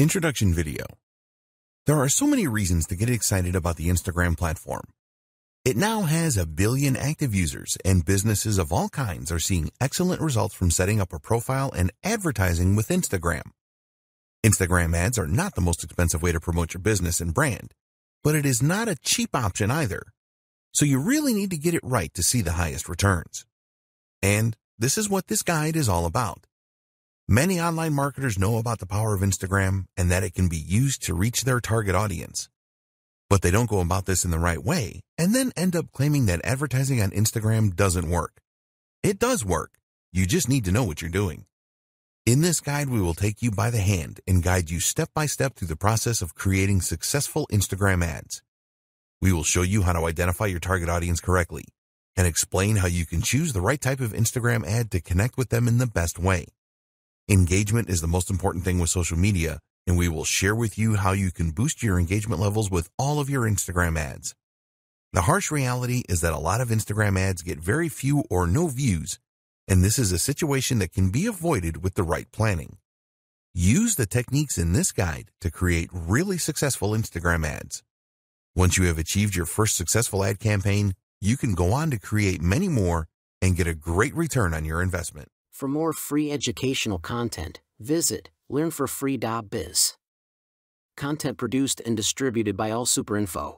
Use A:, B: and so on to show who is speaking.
A: Introduction video. There are so many reasons to get excited about the Instagram platform. It now has a billion active users and businesses of all kinds are seeing excellent results from setting up a profile and advertising with Instagram. Instagram ads are not the most expensive way to promote your business and brand, but it is not a cheap option either. So you really need to get it right to see the highest returns. And this is what this guide is all about. Many online marketers know about the power of Instagram and that it can be used to reach their target audience. But they don't go about this in the right way and then end up claiming that advertising on Instagram doesn't work. It does work. You just need to know what you're doing. In this guide, we will take you by the hand and guide you step by step through the process of creating successful Instagram ads. We will show you how to identify your target audience correctly and explain how you can choose the right type of Instagram ad to connect with them in the best way. Engagement is the most important thing with social media, and we will share with you how you can boost your engagement levels with all of your Instagram ads. The harsh reality is that a lot of Instagram ads get very few or no views, and this is a situation that can be avoided with the right planning. Use the techniques in this guide to create really successful Instagram ads. Once you have achieved your first successful ad campaign, you can go on to create many more and get a great return on your investment.
B: For more free educational content, visit learnforfree.biz. Content produced and distributed by AllSuperInfo.